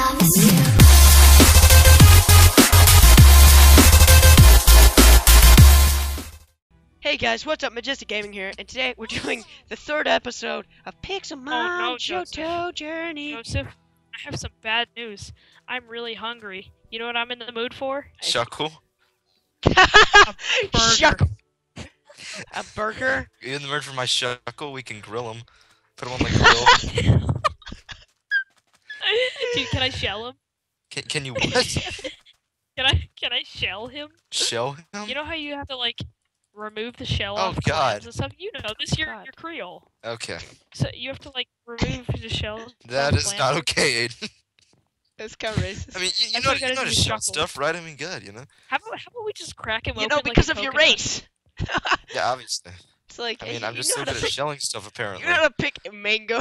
loves you. Hey guys, what's up? Majestic Gaming here, and today we're doing the third episode of Pixelmon oh, no, Johto Journey. Joseph, I have some bad news. I'm really hungry. You know what I'm in the mood for? Shuckle. Shuck. A burger? You in the mood for my shuckle? We can grill him. Put him on the grill. Dude, can I shell him? Can, can you what? Can I can I shell him? Shell him? You know how you have to like remove the shell Oh, off clams God. and stuff? You know this you're God. you're Creole. Okay. So you have to like remove the shell. That off not okay, Aiden. That's kind of racist. I mean, you, you know, you you know gotta shell shuckle. stuff, right? I mean, good, you know? How about how about we just crack him you open know, because a of your race. Yeah, obviously. It's like, I mean, I'm just know so good at shelling stuff, apparently. You know how to pick a mango?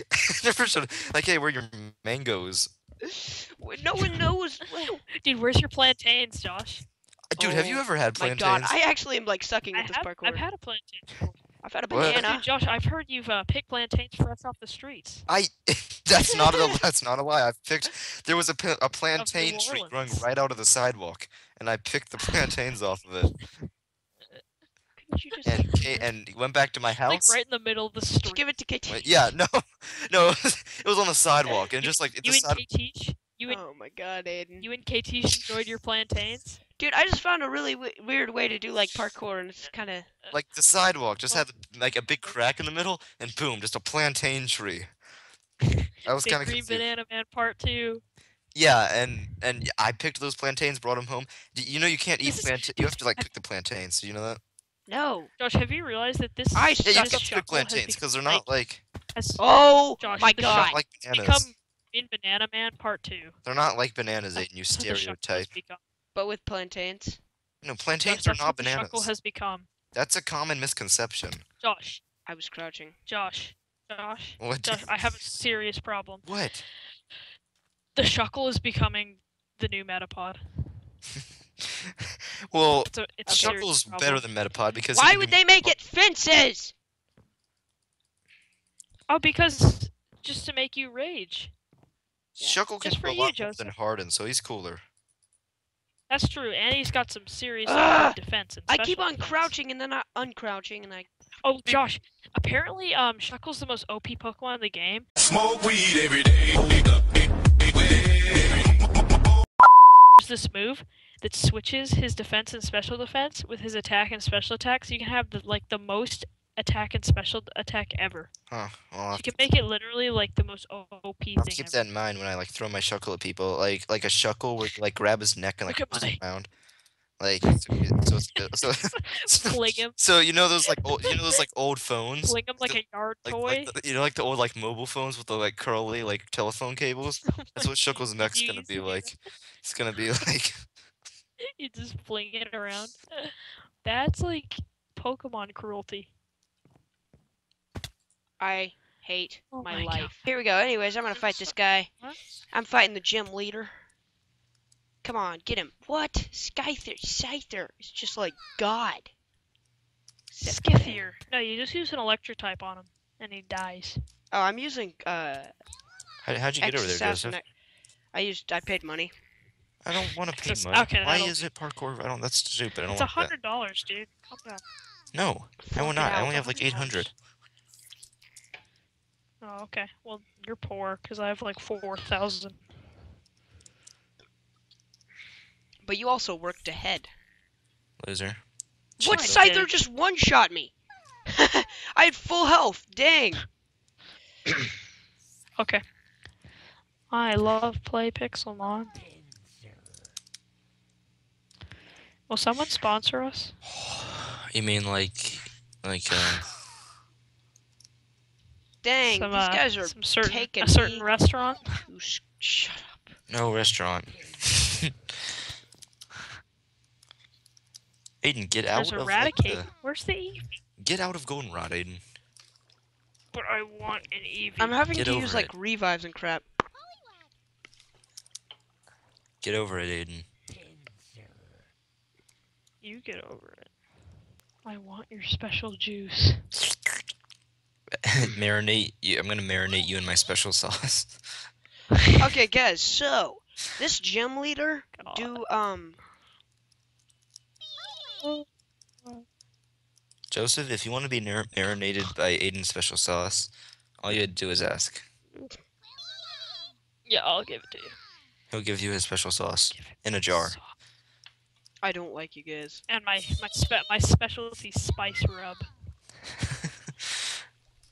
Never should. Like, hey, where are your mangoes? no one knows. Dude, where's your plantains, Josh? Dude, have you Oh ever had My plantains? God, I actually am like sucking I with this have, parkour. I've had a plantain. before. I've had a What? banana. Dude, Josh, I've heard you've uh, picked plantains fresh off the streets. I. that's not a. That's not a lie. I picked. There was a, pa- a plantain tree growing Orleans. right out of the sidewalk, and I picked the plantains off of it, Couldn't you just and ca- and went back to my house. like right in the middle of the Did street? you give it to KT? Wait, yeah, no, no, it was on the sidewalk, and just like You the and side. KT, you and Oh my God, Aiden. you and KT enjoyed your plantains. Dude, I just found a really w- weird way to do like parkour, and it's kind of. like the sidewalk just had oh. like a big crack in the middle, and boom, just a plantain tree. I was kind of Green Banana Man Part Two. Yeah, and and I picked those plantains, brought them home. You know you can't eat This is- plantain. You have to like cook the plantains. Do you know that? No. Josh, have you realized that this? I Yeah, you Suck this have to cook plantains because they're not like has Oh Josh, my God. not like bananas. become in Banana Man Part Two. They're not like bananas, That's Aiden. You what the shuckle has stereotype. But with plantains. No, Josh, plantains are not what the bananas. Shuckle has become. That's a common misconception. Josh, I was crouching. Josh, Josh, What? Josh. I have a serious problem. What? The Shuckle is becoming the new Metapod. well, It's a, it's Shuckle's better than Metapod because. Why would they make it fences? Oh, because just to make you rage. do- Shuckle can Just for do a you, lot more than Harden, so he's cooler. That's true, and he's got some serious uh, defense. And I keep on defense. crouching and then I uncrouching and I. Oh, Josh. Apparently, um, Shuckle's the most OP Pokemon in the game. Smoke weed every day. Wake There's this move that switches his defense and special defense with his attack and special attack, so you can have the like the most attack and special attack ever. Huh. Well, You can make it literally like the most OP I'll thing keep ever. that in mind when I like throw my Shuckle at people. Like like a Shuckle where you like grab his neck and like at him around. Like so, so, so, him, So you know those like old, you know those like old phones, fling him like the- a yard like, toy. like the, you know like the old like mobile phones with the like curly like telephone cables. Oh that's what Shuckle's neck's gonna be like. It's gonna be like you just fling it around. That's like Pokemon cruelty. I hate Oh my, my God. life. Here we go. Anyways, I'm gonna fight this guy. What? I'm fighting the gym leader. Come on, get him. What? Scyther. Scyther is just like God. Skithier. No, you just use an electric type on him, and he dies. Oh, I'm using uh. how, how'd you get over there, Joseph? I used. I paid money. I don't want to pay Just- money. okay, Why is it parkour? I don't. That's stupid. I don't It's a hundred dollars, dude. Calm down. No, I will Fuck it not. I only have like eight hundred. Oh, okay. Well, you're poor because I have like four thousand. But you also worked ahead. Loser. What I Scyther did. just one shot me? I had full health. Dang. Okay. I love play Pixelmon. Will someone sponsor us? You mean like like uh Dang. some, these uh, guys are some certain taking a certain me restaurant. to s- Shut up. no restaurant? Aiden, get out There's of like, Eradicate. the, Where's the Eevee? get out of Goldenrod, Aiden. But I want an Eevee. I'm having Get to use over like revives and crap. Get over it, Aiden. You get over it. I want your special juice. marinate you. I'm gonna marinate you in my special sauce. Okay, guys. So this gym leader God. do um. Joseph, if you want to be mar- marinated by Aiden's special sauce, all you had to do is ask. Yeah, I'll give it to you. He'll give you his special sauce in a jar. so- I don't like you guys. And my my spe- my specialty spice rub.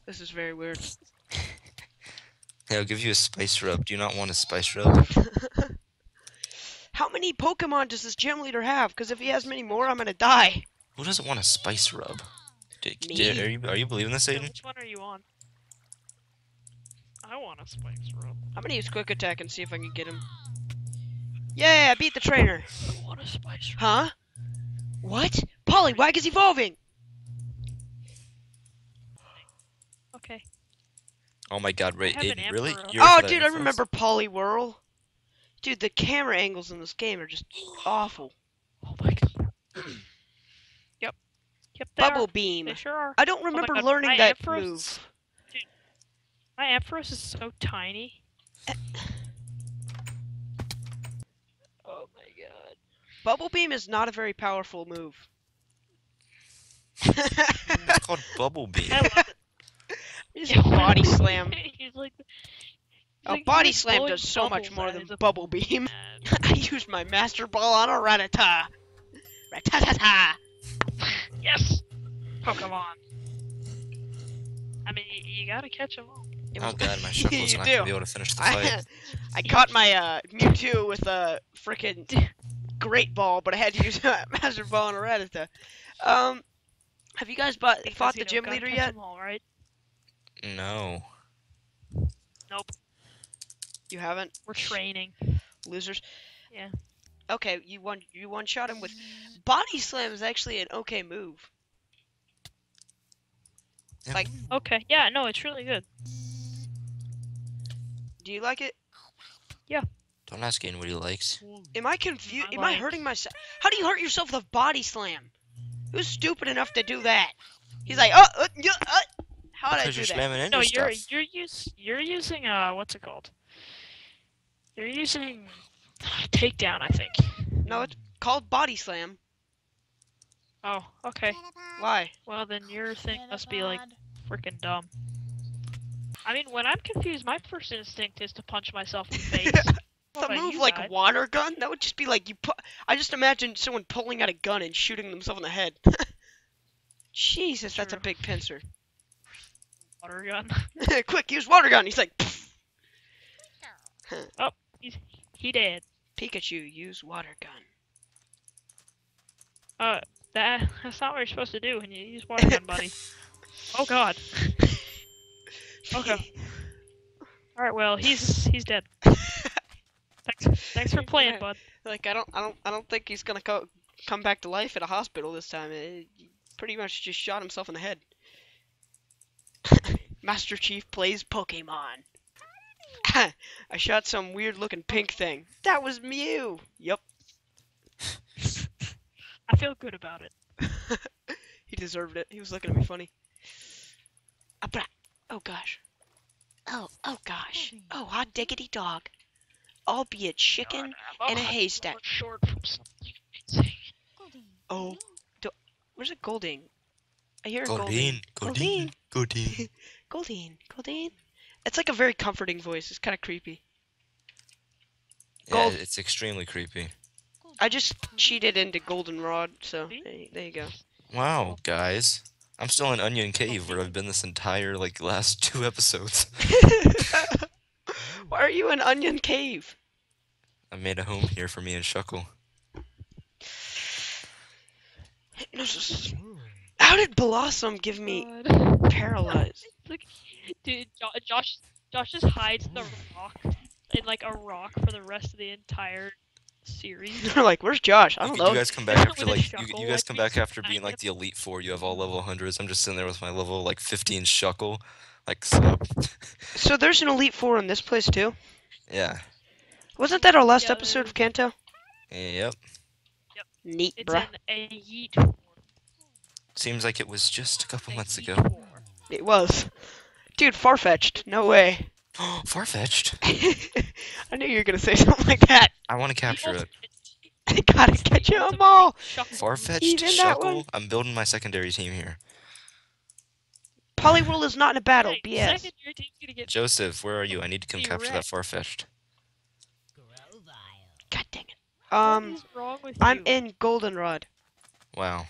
This is very weird. Hey, I'll give you a spice rub. Do you not want a spice rub? How many Pokemon does this gym leader have? Because if he has many more, I'm gonna die. Who doesn't want a spice rub? D- d- Me. are you are you believing this, So Aiden? which one are you on? I want a spice rub. I'm gonna use quick attack and see if I can get him. Yeah, I beat the trainer. I want a spice rub. Huh? What? Poliwag is evolving. Okay. Oh my God, right, have Aiden, really? You're Oh, dude, I Ampharos? remember Poliwhirl. Dude, the camera angles in this game are just awful. Oh my god. yep. Yep. They Bubble Are. Beam. They sure are. I don't oh remember God, learning my that Ampharos- move. My Ampharos is so tiny. Eh. oh my god. Bubble Beam is not a very powerful move. It's called Bubble Beam. I love it. Just a body slam. He's like. he's A like- body like slam does so much more than his Bubble Beam. I used my Master Ball on a Rattata. Rattata. Yes. Pokemon. I mean, you, you gotta catch them all. Oh God, my shuffle's you not do. gonna be able to finish the I, fight. I caught my uh, Mewtwo with a freaking Great Ball, but I had to use a Master Ball on a Rattata. Um, have you guys bought, Because, fought you the know, gym leader catch yet? 'em all, right? No. Nope. You haven't, We're training. losers. Yeah. Okay, you one you one shot him with body slam is actually an okay move. Like, Okay. Yeah. No, it's really good. do you like it? Don't ask Aiden what he likes. Am I confused? Am I hurting myself? How do you hurt yourself with a body slam? Who's stupid enough to do that? He's like, oh, uh, yeah, uh. how did I Because do you're that? slamming into No, you're stuff. you're use you're using uh what's it called? You're using takedown, I think. No, it's called body slam. Oh, okay. Why? Well, then your thing must be like freaking dumb. I mean, when I'm confused, my first instinct is to punch myself in the face. The move like water gun? That would just be like you put. I just imagine someone pulling out a gun and shooting themselves in the head. Jesus, that's a big pincer. water gun. Quick, use water gun. He's like, oh, he's, he did. Pikachu, use water gun. Uh, that that's not what you're supposed to do when you use water gun, buddy. oh God. Okay. All right. Well, he's he's dead. Thanks, for playing, bud. Like I don't, I don't, I don't think he's gonna co- come back to life at a hospital this time. Eh, He pretty much just shot himself in the head. Master Chief plays Pokemon. I shot some weird looking pink thing. That was Mew. Yep. I feel good about it. he deserved it. He was looking at me funny. Oh gosh. Oh, oh gosh. Oh, hot diggity dog. I'll be a chicken. God, in a I'm haystack. Short from. Oh, do, where's a Goldeen? I hear a Goldeen, Goldeen. Goldeen, Goldeen. Goldeen, Goldeen. It's like a very comforting voice. It's kind of creepy. Yeah, it's extremely creepy. I just cheated into Goldenrod, so there, there you go. Wow, guys. I'm still in Union Cave where I've been this entire like last two episodes. Why are you in Union Cave? I made a home here for me and Shuckle. How did Blossom give me God. paralyzed? Look, dude, Josh, Josh just hides the rock in like a rock for the rest of the entire series. They're like, where's Josh? I You, don't you know. guys come back after like you, you guys come back after being like the elite four. You have all level hundreds. I'm just sitting there with my level like 15 Shuckle. Like sub. So there's an Elite Four in this place too. yeah. Wasn't that our last Yeah, episode of um, Kanto? Yep. Yep. Neat, It's bruh. an a yeet. Seems like it was just a couple A months ago. form. It was. Dude, Farfetch'd. No way. Farfetch'd. I knew you were gonna say something like that. I want to capture it. I gotta catch them all. Farfetch'd, Even one? Shuckle. I'm building my secondary team here. Poliwhirl is not in a battle. Hey, BS. second, your team's gonna get Joseph, where are you? I need to come capture that wrecked. Farfetch'd. God dang it. Um, is wrong with I'm you? in Goldenrod. Wow.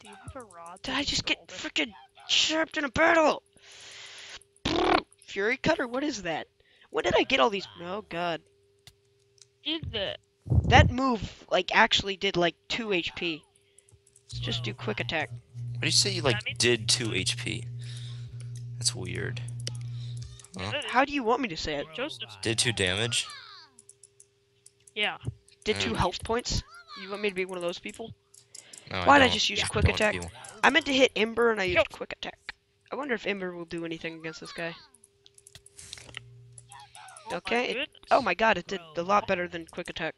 Do you have a rod? Did I is just get golden? freaking sharped in a battle? Fury Cutter? What is that? When did I get all these? Oh god. Did the That move, like, actually did, like, 2 HP. Let's just do quick attack. What do you say you like mean- did 2 HP? That's weird. Huh? How do you want me to say it? Joseph's Did 2 damage? yeah. Did 2 Mm. health points? You want me to be one of those people? No, Why'd I don't. just use I quick don't attack? feel- I meant to hit Ember and I used Yo. quick attack. I wonder if Ember will do anything against this guy. Oh my Okay, it- Oh my god, it did a lot better than quick attack.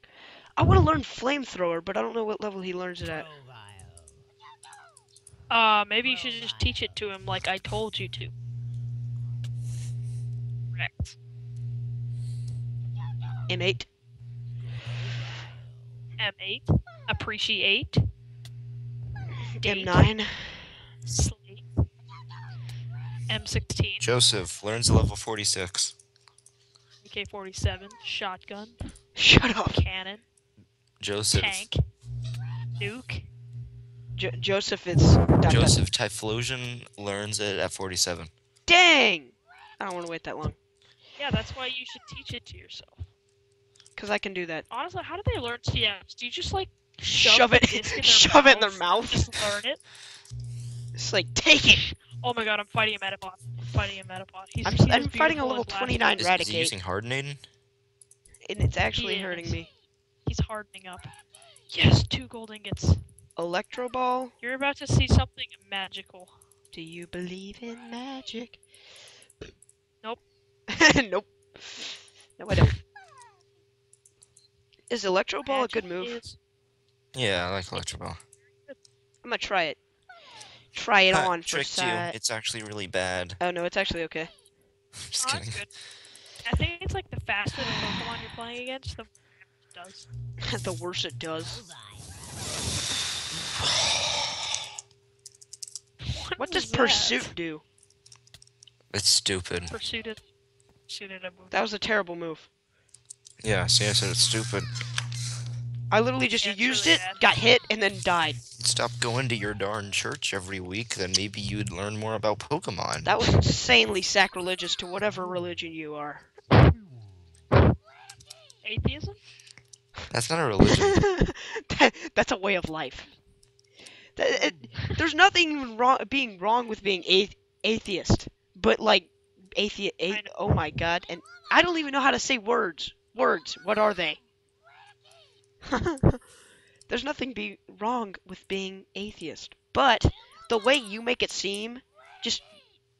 I want to learn flamethrower, but I don't know what level he learns it at. Uh, maybe you should just teach it to him like I told you to. Correct. M8. M8. Appreciate. Date. M9. Slate. M16. Joseph learns a level 46. AK-47. Shotgun. Shut up. Cannon. Joseph. Tank. Nuke. Jo- Joseph is. dot, dot. Joseph Typhlosion learns it at 47. Dang! I don't want to wait that long. Yeah, that's why you should teach it to yourself. Because I can do that. Honestly, how do they learn TMs? Do you just like Shove the it, in their shove it in their mouth, mouth. Just learn it. It's like, take it! Oh my god, I'm fighting a Metapod. I'm fighting a Metapod. He's, I'm, he's I'm fighting a level 29 year's. Is, is he Raticate, using Hardenating? and it's actually He hurting is. me. He's hardening up. Yes, two gold ingots. Electro Ball? You're about to see something magical. Do you believe in magic? Nope. nope. No, I don't. Is Electro Ball a good move? is- Yeah, I like Electro Ball. I'm gonna try it. Try it Ha, on for tricked you. size. It's actually really bad. Oh no, it's actually okay. Just Oh, kidding. that's good. I think it's like the faster the Pokemon you're playing against, the more it does. the worse it does. What does that? Pursuit do? It's stupid. Pursuit is Pursuit is a move. That was a terrible move. Yeah, see, I said it's stupid. I literally just Yeah, used really it, bad. got hit, and then died. Stop going to your darn church every week, then maybe you'd learn more about Pokemon. That was insanely sacrilegious to whatever religion you are. Atheism? That's not a religion. that, that's a way of life. That- it- there's nothing even wrong being wrong with being a- atheist, but like atheist. I A- oh my god! And I don't even know how to say words. Words. What are they? there's nothing be wrong with being atheist, but the way you make it seem, just,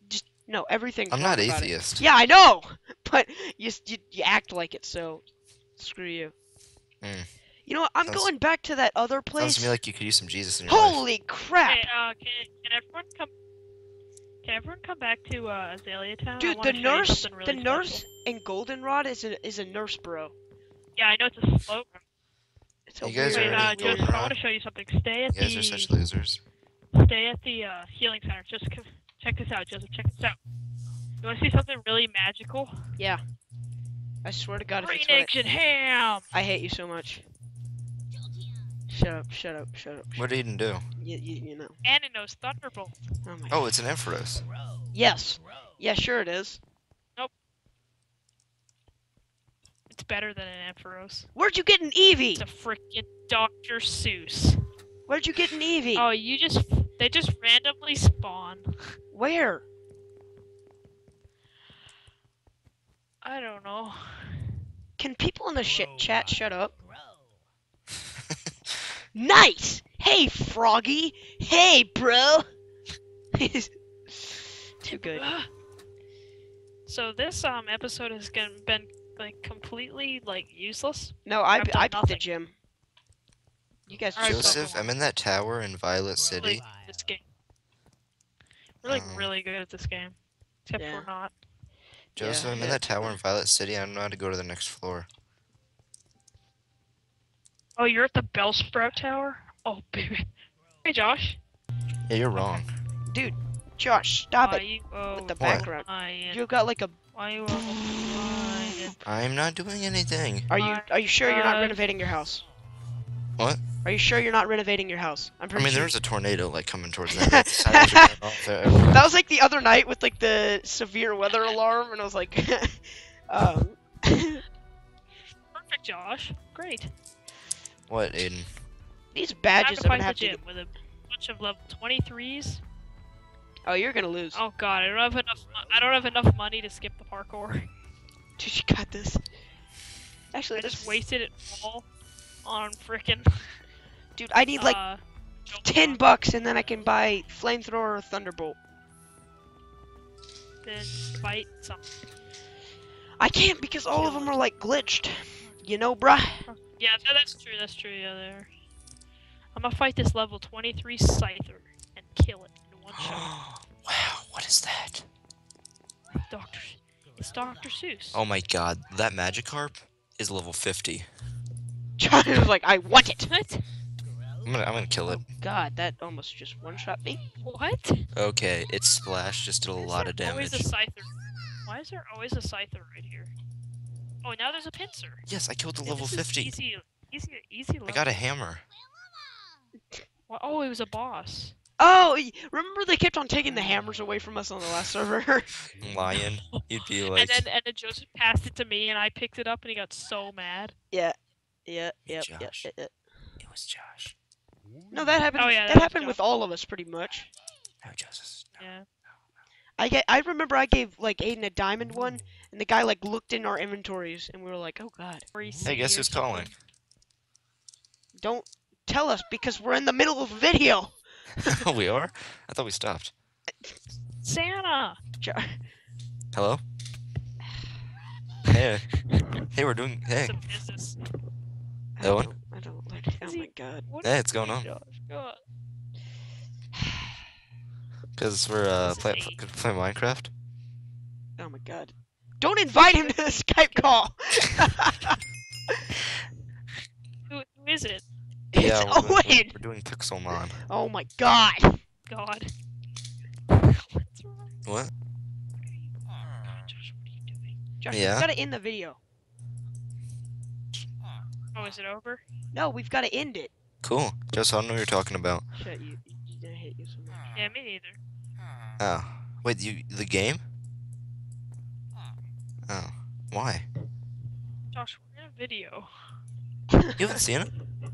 just no, everything's. I'm not about it. atheist. Yeah, I know, but you, you you act like it, so screw you. Mm. You know what? I'm Sounds- going back to that other Sounds place. to me like you could use some Jesus in your life. Holy crap! Hey, uh, can, can everyone come? Can everyone come back to uh, Azalea Town? I Dude, wanna the show you nurse, something the really nurse special. in Goldenrod is a is a nurse, bro. Yeah, I know it's a slow. It's a You guys weird, Wait, are uh, any Joseph, I Goldenrod? want to show you something. Stay at You guys the are such losers. stay at the uh, healing center. Just c- check this out, Joseph. Check this out. You want to see something really magical? Yeah. I swear to God, if Green it's what eggs and ham. I, I hate you so much. Shut up! Shut up! Shut up! What did Aiden do? You, you, you know. And it knows Thunderbolt. Oh my. Oh, it's an Ampharos. Yes. Yeah, sure it is. Nope. It's better than an Ampharos. Where'd you get an Eevee? It's a freaking Dr. Seuss. Where'd you get an Eevee? Oh, you just they just randomly spawn. Where? I don't know. Can people in the shit chat shut up? Nice! Hey, Froggy! Hey, bro! Too good. So this um episode has gonna, been like completely like useless. No, I, I've done I picked the gym. You guys Joseph, I'm in that tower in Violet City. Like, this game. We're like Um, really good at this game. Except Yeah. we're not. Joseph, Yeah, I'm yeah. in that tower in Violet City. I don't know how to go to the next floor. Oh, you're at the Bellsprout Tower? Oh, baby. Hey, Josh. Yeah, you're wrong. Dude, Josh, stop it. With the background. Lying. You got like a. Why you almost lying? I'm not doing anything. Are you are you sure you're not renovating your house? What? Are you sure you're not renovating your house? I'm pretty I mean, sure. there's a tornado like coming towards that. That's- I don't know if you're going off there. That was like the other night with like the severe weather alarm, and I was like, um, Perfect, Josh. Great. What, Aiden? these Time badges to I'm gonna fight have the to. gym with a bunch of level 23s. Oh, you're gonna lose. Oh god, I don't have enough. mo- I don't have enough money to skip the parkour. Dude, you got this. Actually, I just wasted it all on frickin' Dude, I need like uh, ten bucks, and then I can buy flamethrower or thunderbolt. Then fight something. I can't because all of them are like glitched. You know, bruh. Yeah, no, that's true. That's true. Yeah, there. I'm gonna fight this level 23 Scyther and kill it in one shot. wow, what is that? Doctor, it's Doctor Seuss. Oh my god, that Magikarp is level 50. John was like, I want it. What? I'm gonna, I'm gonna kill it. Oh god, that almost just one shot me. What? Okay, its splash just did a Why is lot of there Always a damage. Scyther. Why is there always a Scyther right here? Oh, now there's a pincer. Yes, I killed the Yeah, level 50. Easy, easy, easy. Level. I got a hammer. Wha- Oh, it was a boss. Oh, remember they kept on taking the hammers away from us on the last server? Lion. You'd be like, and then and then Joseph passed it to me, and I picked it up, and he got so mad. yeah. Yeah, yeah, yep, Josh. yep, yep. it was Josh. No, that happened. Oh, yeah, that, that was happened with all of us pretty much. No, Joseph. No. Yeah. I get. I remember I gave like Aiden a diamond one, and the guy like looked in our inventories, and we were like, "Oh God, Or Hey, guess or who's calling? don't tell us because we're in the middle of a video." oh, we are? I thought we stopped. Santa. Jo- Hello? Hey. Hey, we're doing. Hey. Some business. I don't, I don't like. Oh he- my God. What Hey, is it's going on. Because we're uh, This is play, eight. play Minecraft. Oh my God. Don't invite him to the Skype call. Who, who is it? it's yeah, we're doing, Owen. we're, we're doing Pixelmon. Oh my God. God. What's wrong? What? Josh, what are you doing? Josh, Yeah? we've got to end the video. Oh, is it over? No, we've got to end it. Cool. Just I don't know what you're talking about. Shut you. I hate you so much. Yeah, me neither. Oh. Wait, you the game? Oh. Why? Josh, we're in a video. You haven't seen it?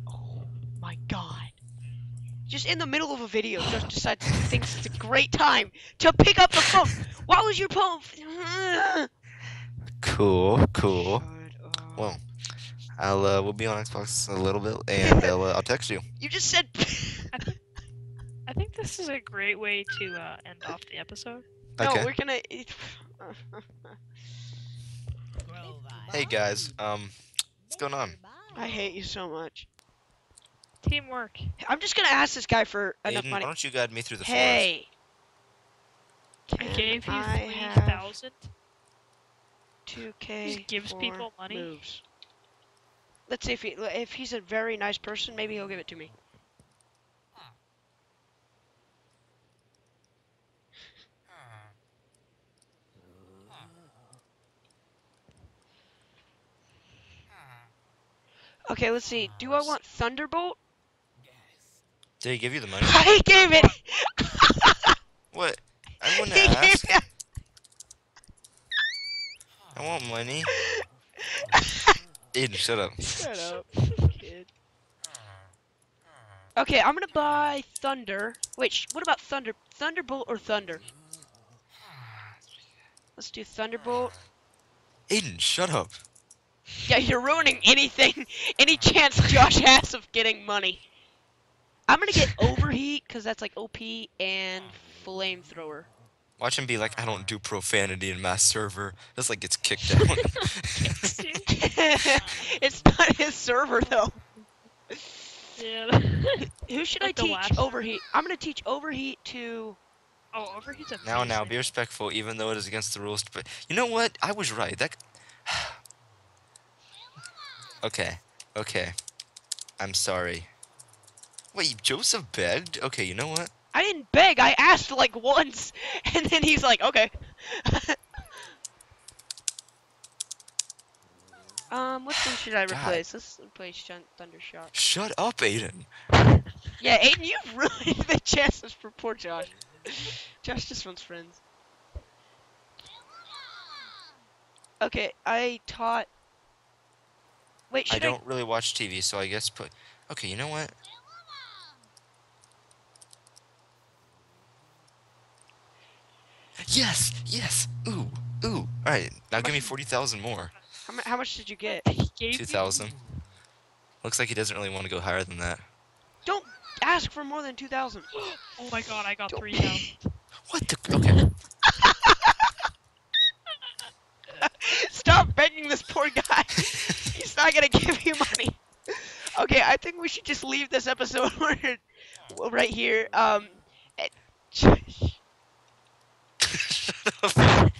Oh my god. Just in the middle of a video, just decides thinks it's a great time to pick up the phone. Why was your phone? Cool, cool. Well, I'll uh, we'll be on Xbox a little bit, and I'll uh, I'll text you. you just said. I think this is a great way to uh, end off the episode. no, we're gonna. Hey guys, um, what's going on? I hate you so much. Teamwork. I'm just gonna ask this guy for enough Aiden, why don't you guide me through the Hey. I Can gave you I have 2k He gives people money? moves. Let's see if he if he's a very nice person, maybe he'll give it to me. Okay, let's see. Do I want Thunderbolt? Did he give you the money? I gave it. What? I want to He ask. it. I want money. Aiden, shut up. Shut up, kid. Okay, I'm gonna buy Thunder. Wait, sh- what about Thunder? Thunderbolt or Thunder? Let's do Thunderbolt. Aiden, shut up. Yeah, you're ruining anything, any chance Josh has of getting money. I'm gonna get Overheat, because that's like OP, and Flamethrower. Watch him be like, I don't do profanity in my server. This like gets kicked out. it's not his server, though. yeah. Who should Like I teach. Overheat? I'm gonna teach Overheat to... Oh, overheat's a Now, now, be respectful, even though it is against the rules. But you know what? I was right. That. okay, okay. I'm sorry. Wait, Joseph begged? Okay, you know what? I didn't beg. I asked like once, and then he's like, "Okay." um, what thing should I God. replace? Let's replace Shun- Thundershock. Shut up, Aiden. Yeah, Aiden, you ruined the chances for poor Josh. Josh just wants friends. Okay, I taught. Wait, I should I? don't really watch TV, so I guess put. Okay, you know what? Yes, yes. Ooh, ooh. All right, now give me forty thousand more. How, how much did you get? Gave Two you- thousand. Looks like he doesn't really want to go higher than that. Don't ask for more than two thousand. Oh my god, I got Don't- 3,000. What the? Okay. Stop begging this poor guy. He's not gonna give you money. Okay, I think we should just leave this episode right here. Um, eh, Josh, Shut up.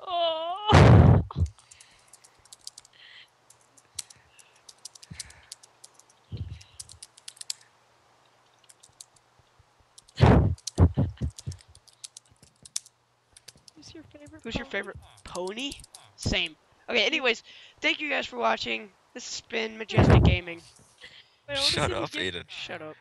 oh. Who's your favorite? pony? Same. Okay, anyways, thank you guys for watching. This has been Majestic Gaming. Wait, Shut up, Aiden. Shut up.